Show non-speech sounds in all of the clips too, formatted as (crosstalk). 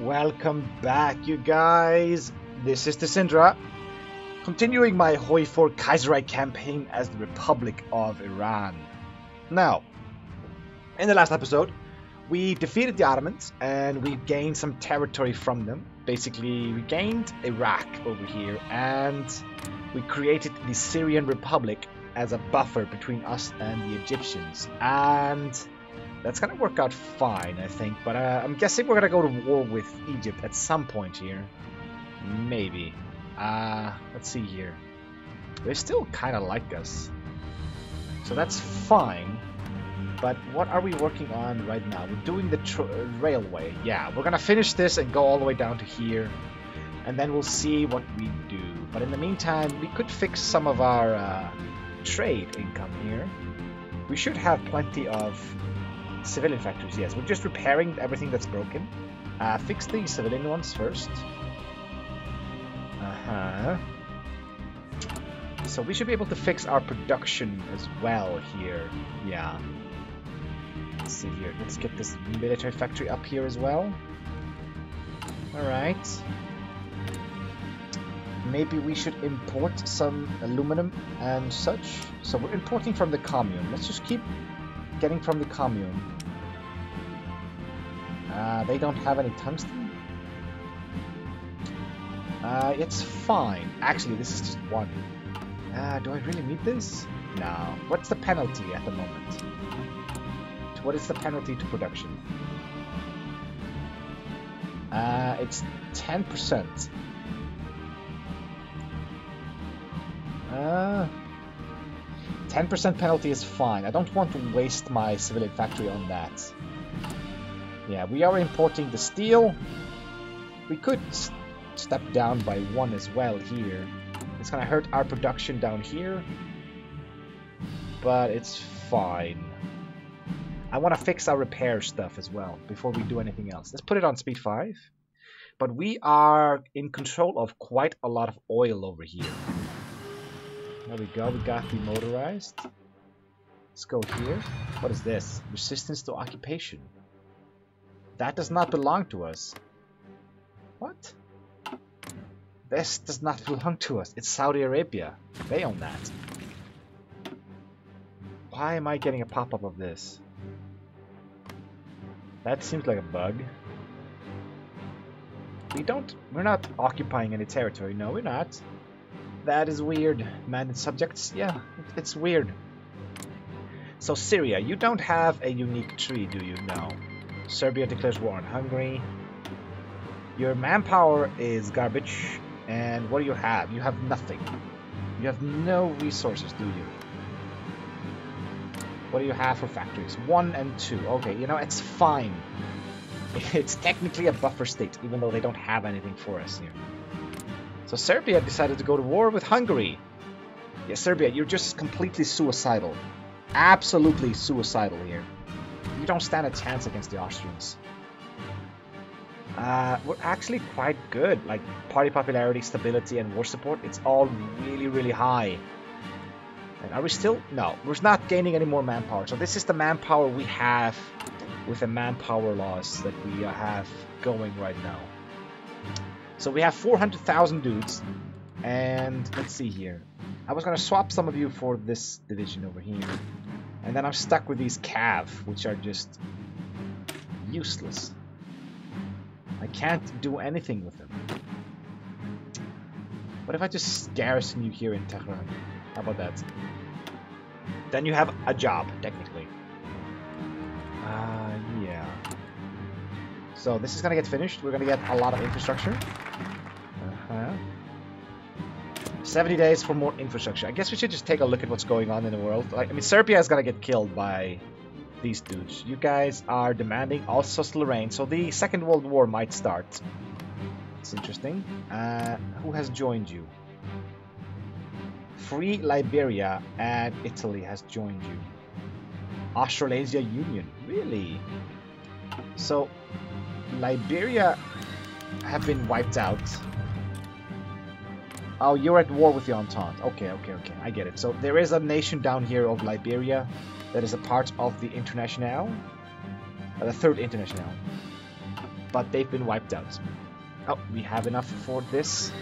Welcome back, you guys. This is Tesindra, continuing my Hoi 4 Kaiserreich campaign as the Republic of Iran. Now, in the last episode, we defeated the Ottomans and we gained some territory from them. Basically, we gained Iraq over here and we created the Syrian Republic as a buffer between us and the Egyptians. And that's gonna work out fine, I think. But uh, I'm guessing we're gonna go to war with Egypt at some point here. Maybe. Uh, let's see here. They still kind of like us. So that's fine. But what are we working on right now? We're doing the railway. Yeah, we're gonna finish this and go all the way down to here. And then we'll see what we do. But in the meantime, we could fix some of our uh, trade income here. We should have plenty of civilian factories, yes. We're just repairing everything that's broken. Uh, fix the civilian ones first. Uh-huh. So we should be able to fix our production as well here. Yeah. Let's see here. Let's get this military factory up here as well. Alright. Maybe we should import some aluminum and such. So we're importing from the commune. Let's just keep getting from the commune. Uh, they don't have any tungsten? Uh, it's fine. Actually, this is just one. Uh, do I really need this? No. What's the penalty at the moment? What is the penalty to production? Uh, it's 10%. Uh, 10% penalty is fine. I don't want to waste my civilian factory on that. Yeah, we are importing the steel. We could step down by one as well here. It's gonna hurt our production down here. But it's fine. I want to fix our repair stuff as well before we do anything else. Let's put it on speed 5. But we are in control of quite a lot of oil over here. There we go, we got the motorized. Let's go here. What is this? Resistance to occupation. That does not belong to us. What? This does not belong to us. It's Saudi Arabia. They own that. Why am I getting a pop-up of this? That seems like a bug. We don't... We're not occupying any territory. No, we're not. That is weird. Man subjects? Yeah, it's weird. So Syria, you don't have a unique tree, do you? No. Serbia declares war on Hungary. Your manpower is garbage. And what do you have? You have nothing. You have no resources, do you? What do you have for factories? One and two. Okay, you know, it's fine. (laughs) It's technically a buffer state, even though they don't have anything for us here. So Serbia decided to go to war with Hungary. Yeah, Serbia, you're just completely suicidal. Absolutely suicidal here. You don't stand a chance against the Austrians. Uh, we're actually quite good. Like, party popularity, stability, and war support, it's all really, really high. And are we still? No, we're not gaining any more manpower. So this is the manpower we have with the manpower laws that we have going right now. So we have 400,000 dudes. And let's see here. I was going to swap some of you for this division over here. And then I'm stuck with these cav, which are just useless. I can't do anything with them. What if I just garrison you here in Tehran? How about that? Then you have a job, technically. Uh, yeah. So this is gonna get finished. We're gonna get a lot of infrastructure. 70 days for more infrastructure. I guess we should just take a look at what's going on in the world. Like, I mean, Serbia is gonna get killed by these dudes. You guys are demanding Alsace-Lorraine, so the Second World War might start. It's interesting. Uh, who has joined you? Free Liberia and Italy has joined you. Australasia Union, really? So, Liberia have been wiped out. Oh, you're at war with the Entente. Okay, okay, okay. I get it. So there is a nation down here of Liberia that is a part of the International. Uh, the Third International. but they've been wiped out. Oh, we have enough for this.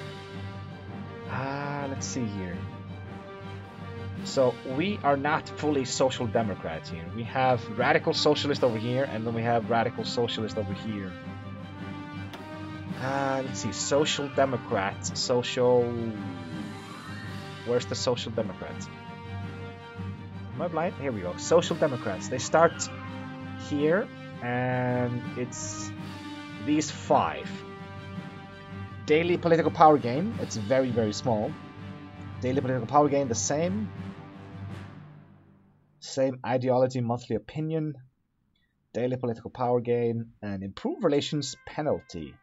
Ah, let's see here. So we are not fully social democrats here. We have radical socialist over here, and then we have radical socialist over here. Uh, let's see, social democrats, social... Where's the social democrats? Am I blind? Here we go. Social democrats. They start here, and it's these five. Daily political power gain. It's very, very small. Daily political power gain, the same. Same ideology, monthly opinion. Daily political power gain, and improve relations penalty.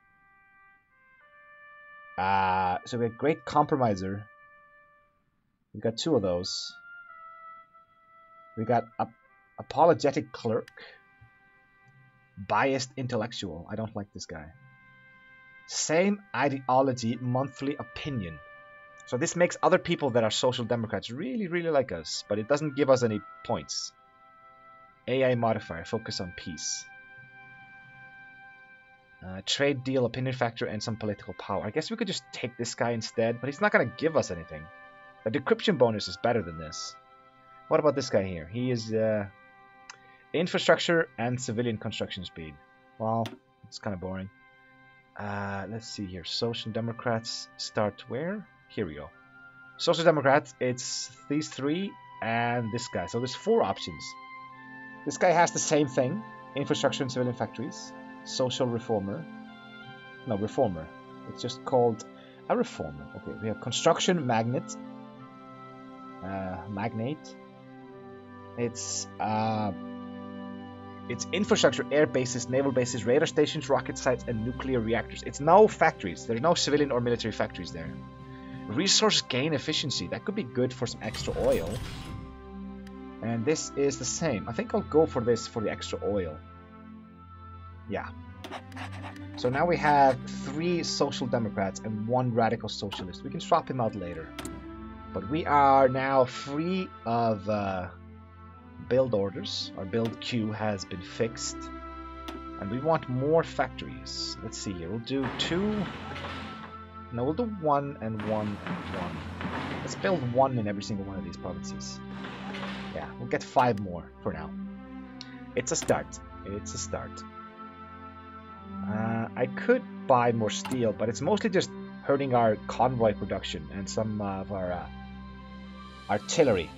Uh, so we have Great Compromiser. We got two of those. We got Apologetic Clerk. Biased Intellectual. I don't like this guy. Same ideology, monthly opinion. So this makes other people that are social democrats really, really like us, but it doesn't give us any points. AI modifier, focus on peace. Uh, trade deal, opinion factor, and some political power. I guess we could just take this guy instead, but he's not going to give us anything. The decryption bonus is better than this. What about this guy here? He is uh, infrastructure and civilian construction speed. Well, it's kind of boring. Uh, let's see here. Social Democrats start where? Here we go. Social Democrats, it's these three and this guy. So there's four options. This guy has the same thing. Infrastructure and civilian factories social reformer. No, reformer. It's just called a reformer. Okay, we have construction magnet. Uh, magnate. It's uh, it's infrastructure, air bases, naval bases, radar stations, rocket sites, and nuclear reactors. It's no factories. There's no civilian or military factories there. Resource gain efficiency. That could be good for some extra oil. And this is the same. I think I'll go for this for the extra oil. Yeah. So now we have three social democrats and one radical socialist. We can swap him out later. But we are now free of uh, build orders. Our build queue has been fixed. And we want more factories. Let's see here. We'll do two. No, we'll do one and one and one. Let's build one in every single one of these provinces. Yeah, we'll get five more for now. It's a start. It's a start. Uh, I could buy more steel, but it's mostly just hurting our convoy production and some of our uh, artillery.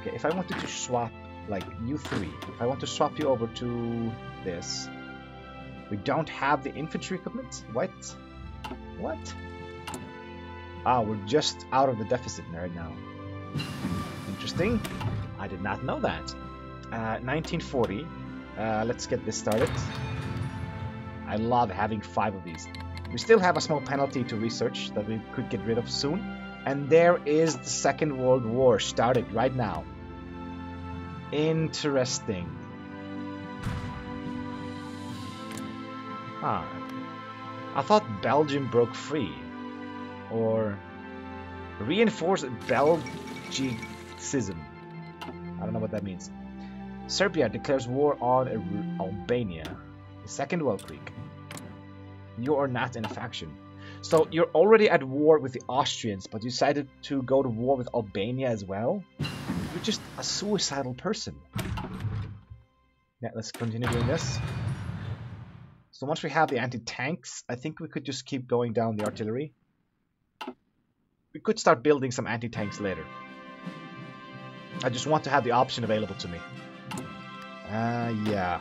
Okay, if I wanted to swap, like, you three, if I want to swap you over to this, we don't have the infantry equipment? What? What? Ah, we're just out of the deficit right now. Interesting. I did not know that. Uh, 1940. Uh, let's get this started. I love having five of these. We still have a small penalty to research that we could get rid of soon. And there is the Second World War started right now. Interesting. Huh. I thought Belgium broke free. Or reinforced Belgicism. I don't know what that means. Serbia declares war on Albania. The Second Weltkrieg. You are not in a faction. So you're already at war with the Austrians, but you decided to go to war with Albania as well? You're just a suicidal person. Yeah, let's continue doing this. So once we have the anti-tanks, I think we could just keep going down the artillery. We could start building some anti-tanks later. I just want to have the option available to me. Uh, yeah.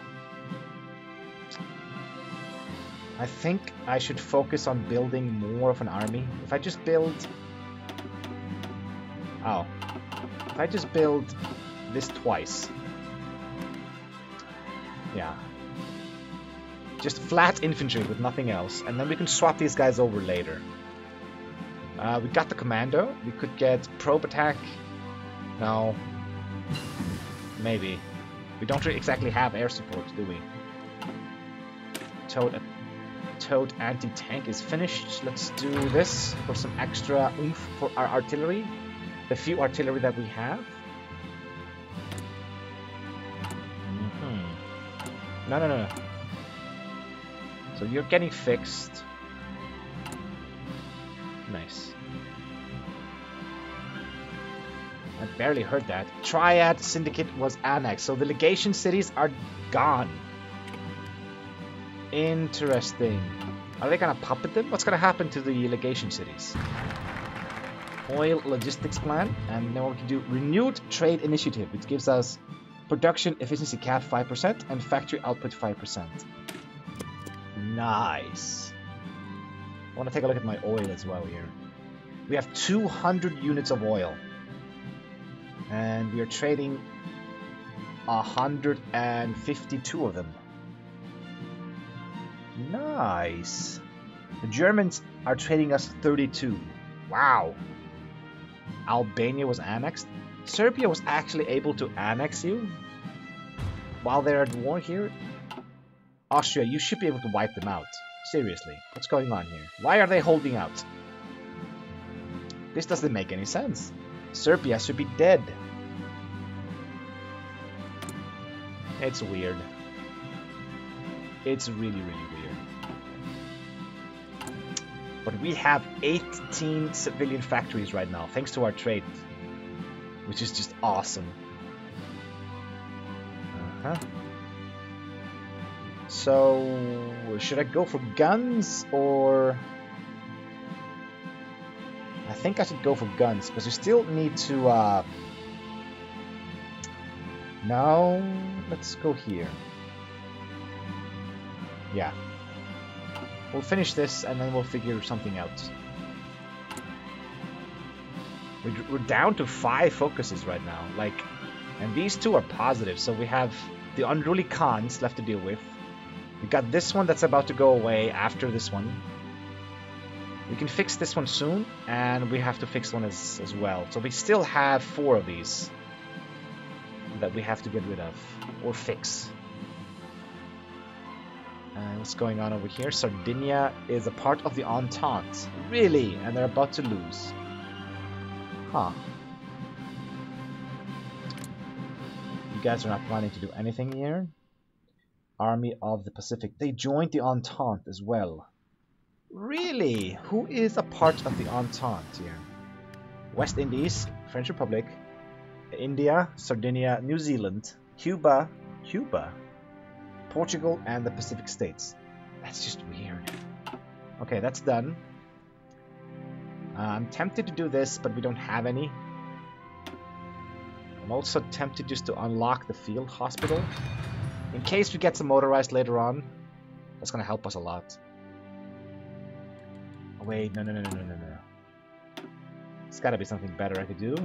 I think I should focus on building more of an army. If I just build... Oh. If I just build this twice. Yeah. Just flat infantry with nothing else. And then we can swap these guys over later. Uh, we got the commando. We could get probe attack. No. Maybe. We don't really exactly have air support, do we? Towed, Towed anti-tank is finished. Let's do this for some extra oomph for our artillery. The few artillery that we have. Mm -hmm. No, no, no, no. So you're getting fixed. Nice. I barely heard that. Triad Syndicate was annexed, so the legation cities are gone. Interesting. Are they gonna puppet them? What's gonna happen to the legation cities? Oil logistics plan, and then we can do renewed trade initiative, which gives us production efficiency cap 5% and factory output 5%. Nice. I want to take a look at my oil as well here. We have 200 units of oil. And we are trading 152 of them. Nice. The Germans are trading us 32. Wow. Albania was annexed. Serbia was actually able to annex you while they're at war here. Austria, you should be able to wipe them out. Seriously, what's going on here? Why are they holding out? This doesn't make any sense. Serbia should be dead. It's weird. It's really, really weird. But we have 18 civilian factories right now, thanks to our trade. Which is just awesome. Uh-huh. So, should I go for guns or... I think I should go for guns, because we still need to... Uh... No, let's go here. Yeah. We'll finish this and then we'll figure something out. We're down to five focuses right now. Like, and these two are positive, so we have the unruly cons left to deal with. We got this one that's about to go away after this one. We can fix this one soon, and we have to fix one as, as well. So we still have four of these that we have to get rid of, or fix. Uh, what's going on over here? Sardinia is a part of the Entente. Really? And they're about to lose. Huh. You guys are not planning to do anything here? Army of the Pacific. They joined the Entente as well. Really? Who is a part of the Entente here? West Indies, French Republic, India, Sardinia, New Zealand, Cuba, Cuba, Portugal, and the Pacific States. That's just weird. Okay, that's done. Uh, I'm tempted to do this, but we don't have any. I'm also tempted just to unlock the field hospital. In case we get some motorized later on. That's gonna help us a lot. Wait, no, no, no, no, no, no, no. It's gotta be something better I could do.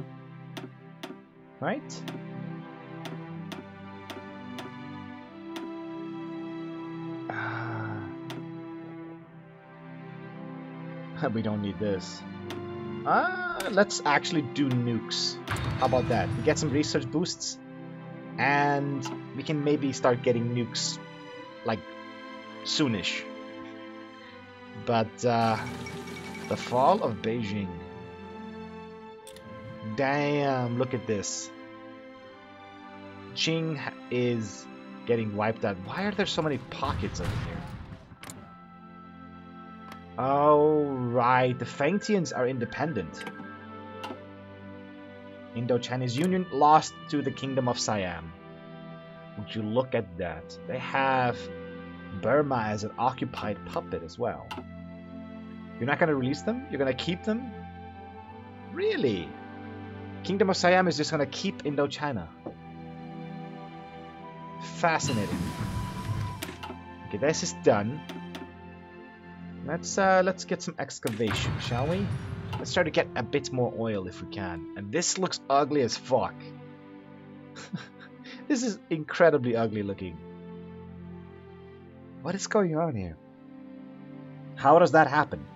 Right? (laughs) we don't need this. Uh, let's actually do nukes. How about that? We get some research boosts, and we can maybe start getting nukes, like, soonish. But, uh, the fall of Beijing. Damn, look at this. Qing is getting wiped out. Why are there so many pockets over here? Oh, right. The Fengtians are independent. Indo-Chinese Union lost to the Kingdom of Siam. Would you look at that? They have Burma as an occupied puppet as well. You're not going to release them? You're going to keep them? Really? Kingdom of Siam is just going to keep Indochina. Fascinating. Okay, this is done. Let's uh, let's get some excavation, shall we? Let's try to get a bit more oil if we can. And this looks ugly as fuck. (laughs) this is incredibly ugly looking. What is going on here? How does that happen?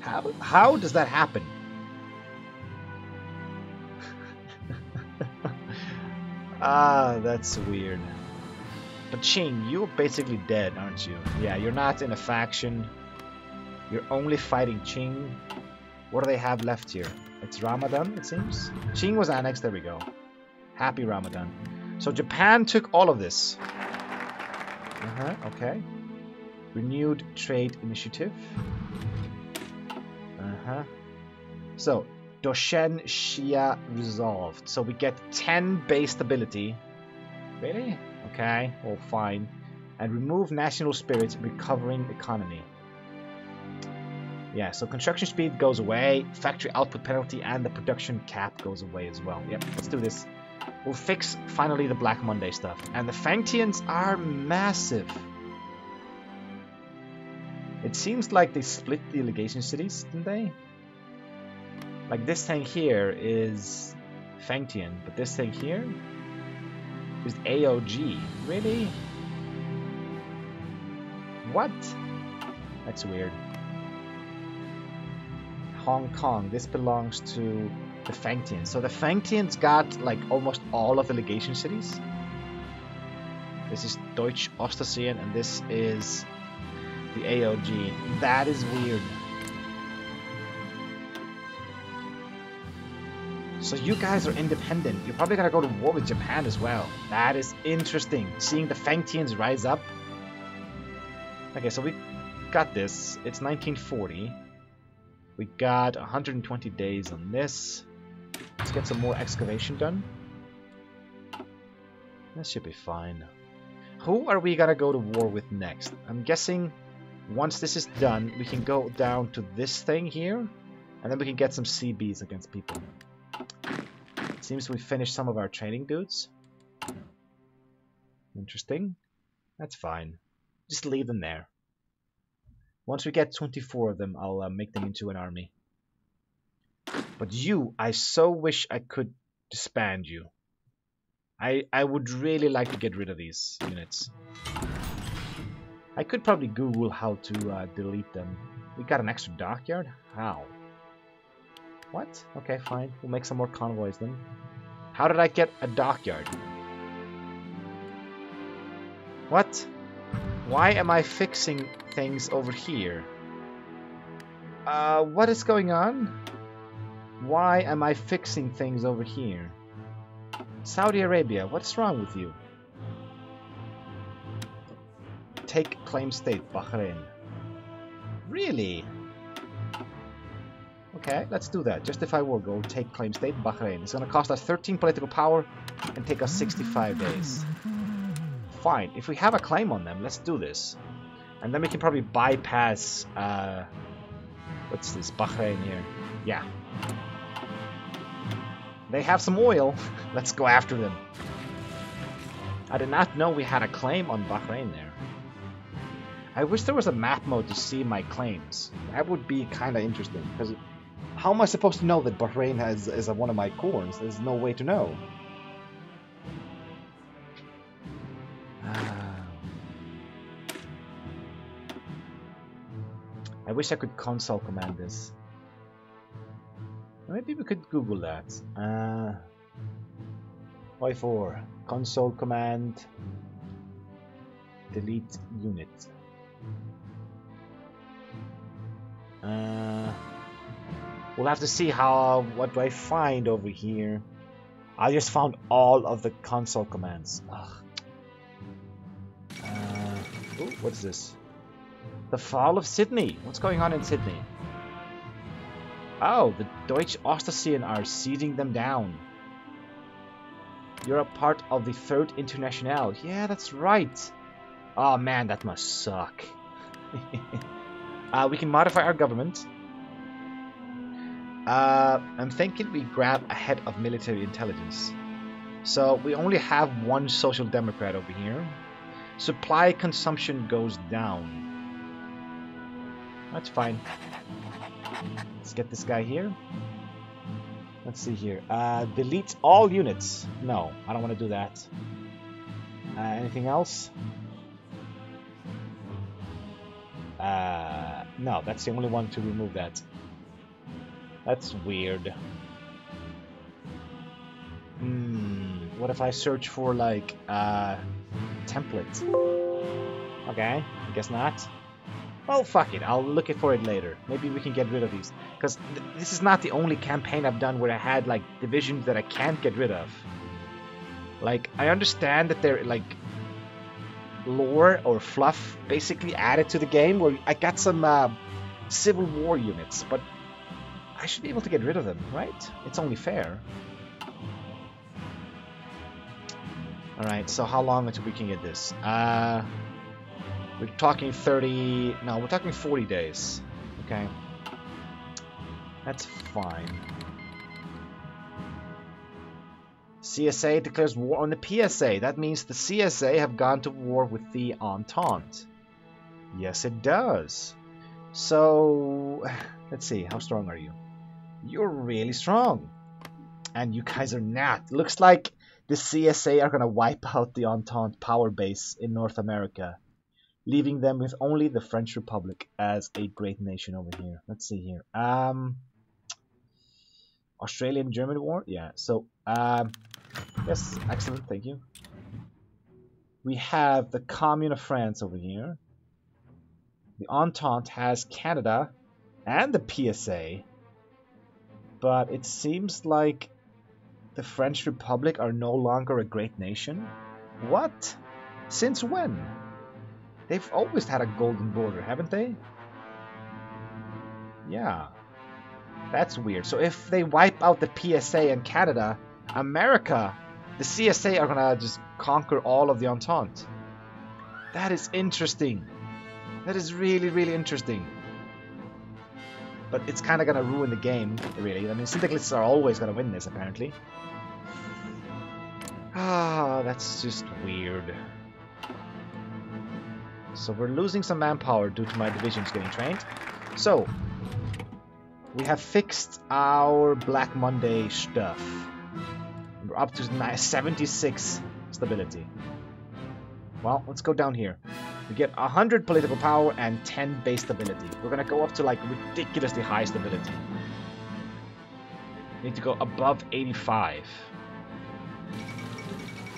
How, how does that happen? (laughs) ah, that's weird. But Qing, you're basically dead, aren't you? Yeah, you're not in a faction. You're only fighting Qing. What do they have left here? It's Ramadan, it seems. Qing was annexed. There we go. Happy Ramadan. So Japan took all of this. Uh-huh, okay. Renewed trade initiative. Uh-huh. So, Doshen Shia resolved. So we get 10 base stability. Really? Okay, well fine. And remove national spirit, recovering economy. Yeah, so construction speed goes away, factory output penalty, and the production cap goes away as well. Yep, let's do this. We'll fix, finally, the Black Monday stuff. And the Fengtians are massive. It seems like they split the legation cities, didn't they? Like this thing here is Fengtian, but this thing here is AOG. Really? What? That's weird. Hong Kong. This belongs to the Fengtians. So the Fengtians got like almost all of the legation cities. This is Deutsch Ostasien and this is the AOG. That is weird. So you guys are independent. You're probably gonna go to war with Japan as well. That is interesting. Seeing the Fangtians rise up. Okay, so we got this. It's 1940. We got 120 days on this. Let's get some more excavation done. That should be fine. Who are we gonna go to war with next? I'm guessing once this is done, we can go down to this thing here, and then we can get some CBs against people. Seems we finished some of our training dudes. Interesting. That's fine. Just leave them there. Once we get 24 of them, I'll uh, make them into an army. But you, I so wish I could disband you. I, I would really like to get rid of these units. I could probably Google how to uh, delete them. We got an extra dockyard? How? What? Okay, fine. We'll make some more convoys then. How did I get a dockyard? What? Why am I fixing things over here? Uh, what is going on? Why am I fixing things over here? Saudi Arabia, what's wrong with you? Take claim state, Bahrain. Really? Okay, let's do that. Justify war goal, take claim state, Bahrain. It's gonna cost us 13 political power and take us 65 days. Fine, if we have a claim on them, let's do this. And then we can probably bypass, uh, what's this, Bahrain here. Yeah. They have some oil. (laughs) let's go after them. I did not know we had a claim on Bahrain there. I wish there was a map mode to see my claims. That would be kind of interesting, because how am I supposed to know that Bahrain has is one of my corns? There's no way to know. Ah. I wish I could console command this. Maybe we could Google that. Uh, Y4 console command delete unit. Uh, we'll have to see how what do I find over here. I just found all of the console commands. Uh, ooh, what is this? The fall of Sydney. What's going on in Sydney? Oh, the Deutsche Ostasien are seizing them down. You're a part of the Third International. Yeah, that's right. Oh man, that must suck. (laughs) uh, we can modify our government. Uh, I'm thinking we grab a head of military intelligence. So we only have one social democrat over here. Supply consumption goes down. That's fine. Get this guy here. Let's see here. Uh, delete all units. No, I don't want to do that. Uh, anything else? Uh, no, that's the only one to remove that. That's weird. Hmm, what if I search for like uh, templates? Okay, I guess not. Well, fuck it. I'll look for it later. Maybe we can get rid of these. Because th this is not the only campaign I've done where I had, like, divisions that I can't get rid of. Like, I understand that they're, like... lore or fluff basically added to the game where I got some uh, Civil War units, but I should be able to get rid of them, right? It's only fair. Alright, so how long until we can get this? Uh, we're talking 30... No, we're talking 40 days. Okay. That's fine. CSA declares war on the PSA. That means the CSA have gone to war with the Entente. Yes, it does. So, (sighs) let's see. How strong are you? You're really strong. And you guys are not. Looks like the CSA are going to wipe out the Entente power base in North America, leaving them with only the French Republic as a great nation over here. Let's see here. Um, Australian German war? Yeah, so, um, yes, excellent, thank you. We have the Commune of France over here. The Entente has Canada and the PSA, but it seems like the French Republic are no longer a great nation? What? Since when? They've always had a golden border, haven't they? Yeah. That's weird. So if they wipe out the PSA and Canada, America, the CSA are gonna just conquer all of the Entente. That is interesting. That is really, really interesting. But it's kind of gonna ruin the game, really. I mean, syndicalists are always gonna win this, apparently. (sighs) Ah, that's just weird. So we're losing some manpower due to my divisions getting trained. So, we have fixed our Black Monday stuff. We're up to 76 stability. Well, let's go down here. We get 100 political power and 10 base stability. We're gonna go up to like ridiculously high stability. Need to go above 85.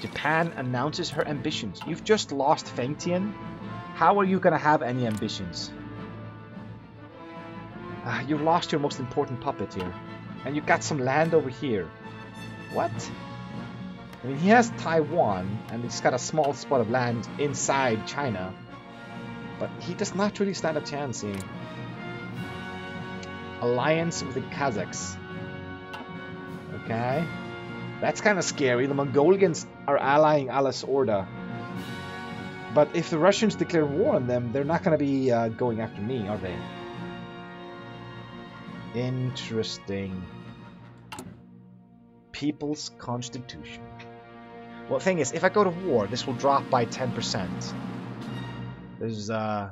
Japan announces her ambitions. You've just lost Fengtian. How are you gonna have any ambitions? Uh, you've lost your most important puppet here. And you got some land over here. What? I mean, he has Taiwan, and he's got a small spot of land inside China. But he does not really stand a chance here. Alliance with the Kazakhs. Okay. That's kind of scary. The Mongolians are allying Alash Orda. But if the Russians declare war on them, they're not going to be uh, going after me, are they? Interesting. People's Constitution. Well, thing is, if I go to war, this will drop by 10%. There's uh,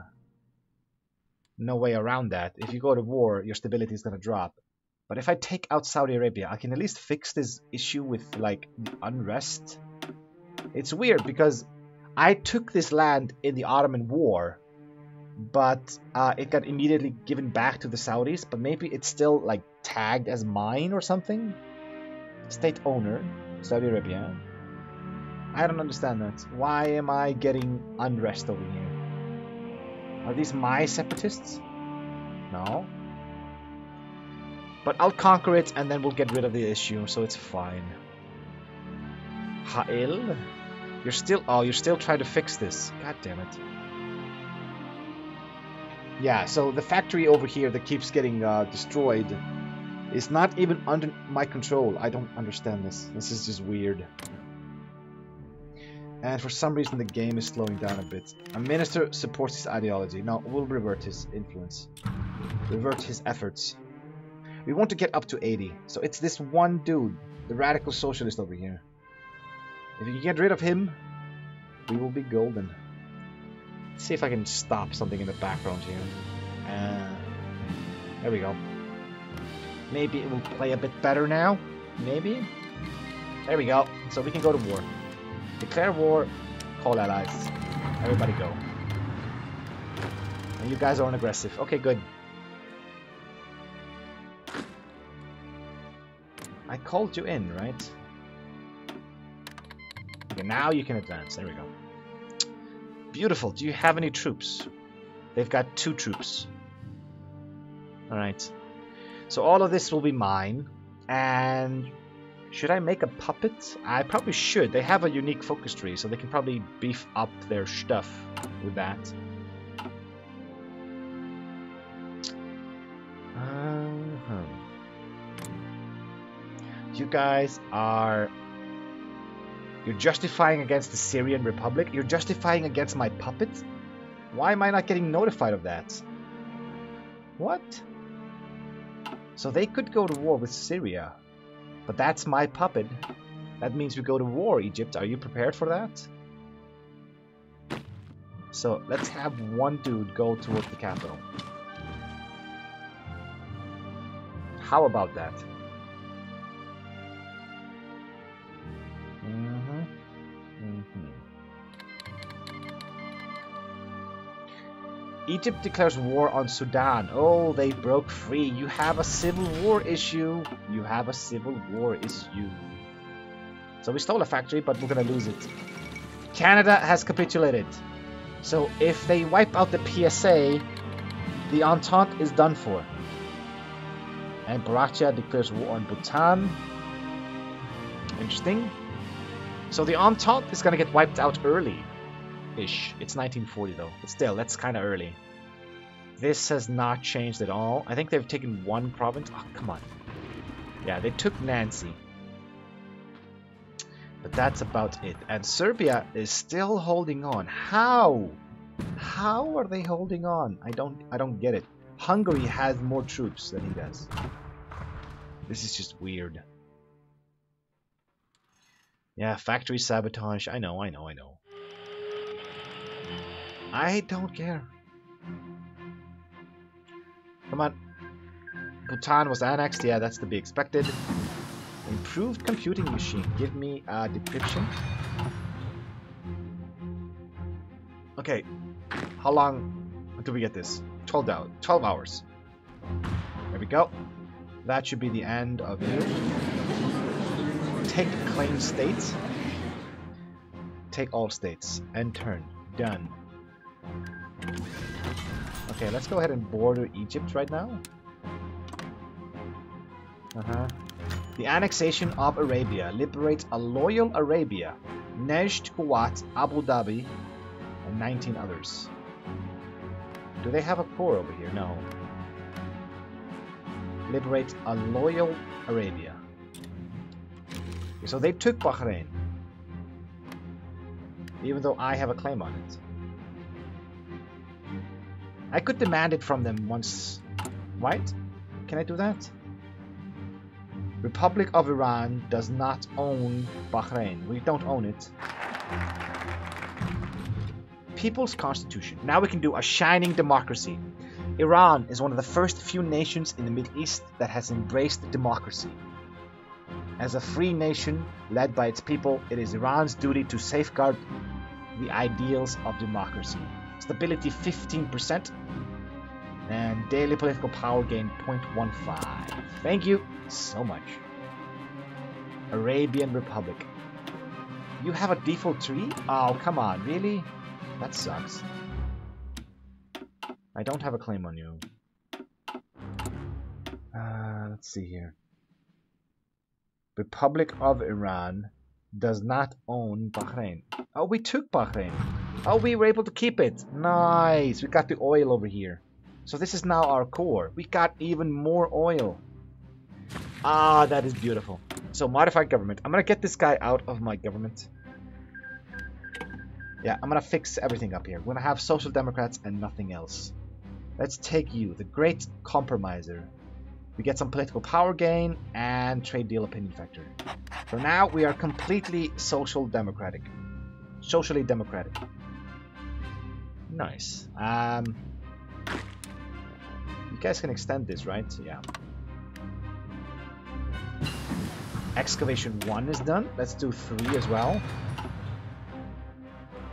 no way around that. If you go to war, your stability is going to drop. But if I take out Saudi Arabia, I can at least fix this issue with, like, unrest. It's weird because I took this land in the Ottoman War, but uh, it got immediately given back to the Saudis, but maybe it's still, like, tagged as mine or something? State owner, Saudi Arabia. I don't understand that. Why am I getting unrest over here? Are these my separatists? No. But I'll conquer it and then we'll get rid of the issue, so it's fine. Ha'il? You're still... Oh, you're still trying to fix this. God damn it. Yeah, so the factory over here that keeps getting uh, destroyed is not even under my control. I don't understand this. This is just weird. And for some reason the game is slowing down a bit. A minister supports his ideology. Now we'll revert his influence. Revert his efforts. We want to get up to 80. So it's this one dude, the radical socialist over here. If you get rid of him, we will be golden. Let's see if I can stop something in the background here. Uh, there we go. Maybe it will play a bit better now. Maybe. There we go. So we can go to war. Declare war. Call allies. Everybody go. And you guys aren't aggressive. Okay, good. I called you in, right? Now you can advance. There we go. Beautiful. Do you have any troops? They've got two troops. Alright. So all of this will be mine. And Should I make a puppet? I probably should. They have a unique focus tree, so they can probably beef up their stuff with that. Uh-huh. You guys are... You're justifying against the Syrian Republic? You're justifying against my puppet? Why am I not getting notified of that? What? So they could go to war with Syria. But that's my puppet. That means we go to war, Egypt. Are you prepared for that? So let's have one dude go towards the capital. How about that? Mm-hmm. Egypt declares war on Sudan. Oh, they broke free. You have a civil war issue. You have a civil war issue. So we stole a factory, but we're gonna lose it. Canada has capitulated. So if they wipe out the PSA, the Entente is done for. And Bharatiya declares war on Bhutan. Interesting. So the Entente is gonna get wiped out early ish. It's 1940 though, but still, that's kind of early. This has not changed at all. I think they've taken one province. Oh, come on. Yeah, they took Nancy. But that's about it. And Serbia is still holding on. How? How are they holding on? I don't I don't get it. Hungary has more troops than he does. This is just weird. Yeah, factory sabotage. I know, I know, I know. I don't care. Come on. Bhutan was annexed. Yeah, that's to be expected. Improved computing machine. Give me a decryption. Okay. How long do we get this? 12 hours. 12 hours. There we go. That should be the end of you. Take claim states. Take all states. End turn. Done. Okay, let's go ahead and border Egypt right now. Uh-huh. The annexation of Arabia liberates a loyal Arabia, Nejd, Kuwait, Abu Dhabi, and 19 others. Do they have a core over here? No. Liberate a loyal Arabia. So they took Bahrain. Even though I have a claim on it. I could demand it from them once. Right? Can I do that? Republic of Iran does not own Bahrain. We don't own it. People's Constitution. Now we can do a shining democracy. Iran is one of the first few nations in the Middle East that has embraced democracy. As a free nation led by its people, it is Iran's duty to safeguard the ideals of democracy. Stability 15%. And daily political power gain 0.15. Thank you so much. Arabian Republic. You have a default tree? Oh, come on, really? That sucks. I don't have a claim on you. Uh, let's see here. Republic of Iran does not own Bahrain. Oh, we took Bahrain. Oh, we were able to keep it. Nice. We got the oil over here. So this is now our core. We got even more oil. Ah, that is beautiful. So modified government. I'm gonna get this guy out of my government. Yeah, I'm gonna fix everything up here. We're gonna have social democrats and nothing else. Let's take you, the great compromiser. We get some political power gain and trade deal opinion factor. For now, we are completely social democratic. Socially democratic. Nice. Um, you guys can extend this, right? Yeah. Excavation 1 is done. Let's do 3 as well.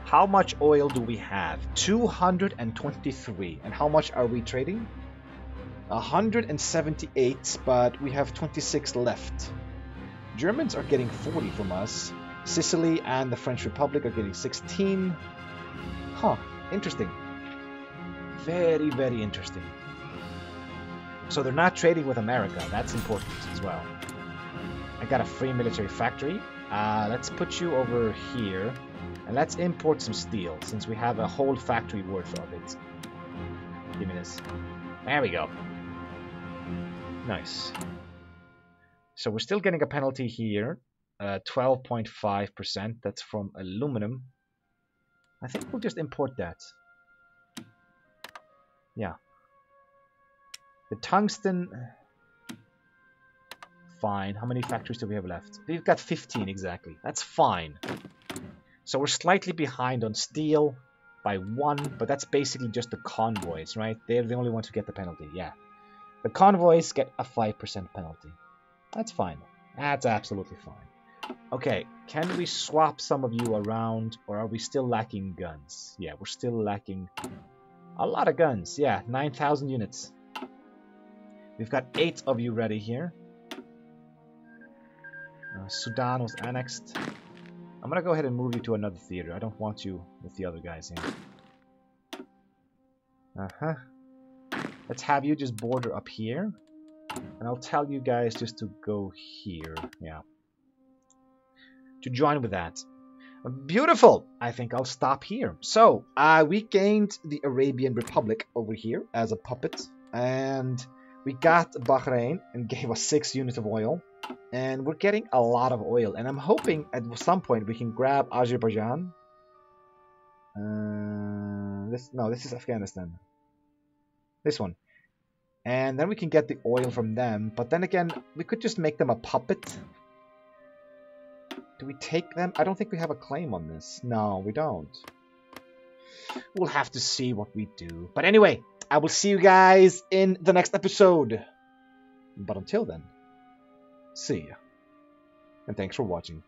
How much oil do we have? 223. And how much are we trading? 178, but we have 26 left. Germans are getting 40 from us. Sicily and the French Republic are getting 16. Huh, interesting. Very, very interesting. So they're not trading with America. That's important as well. I got a free military factory. Uh, let's put you over here. And let's import some steel, since we have a whole factory worth of it. Give me this. There we go. Nice. So we're still getting a penalty here. 12.5%. Uh, That's from aluminum. I think we'll just import that. Yeah. The tungsten... Fine. How many factories do we have left? We've got 15 exactly. That's fine. So we're slightly behind on steel by one, but that's basically just the convoys, right? They're the only ones who get the penalty, yeah. The convoys get a 5% penalty. That's fine. That's absolutely fine. Okay, can we swap some of you around, or are we still lacking guns? Yeah, we're still lacking a lot of guns. Yeah, 9,000 units. We've got eight of you ready here. Uh, Sudan was annexed. I'm gonna go ahead and move you to another theater. I don't want you with the other guys here. Uh-huh. Let's have you just border up here. And I'll tell you guys just to go here. Yeah. To join with that. Beautiful! I think I'll stop here. So, uh, we gained the Arabian Republic over here as a puppet. And we got Bahrain and gave us 6 units of oil. And we're getting a lot of oil. And I'm hoping at some point we can grab Azerbaijan. Uh, this No, this is Afghanistan. This one. And then we can get the oil from them. But then again, we could just make them a puppet. Do we take them? I don't think we have a claim on this. No, we don't. We'll have to see what we do. But anyway, I will see you guys in the next episode. But until then, see ya. And thanks for watching.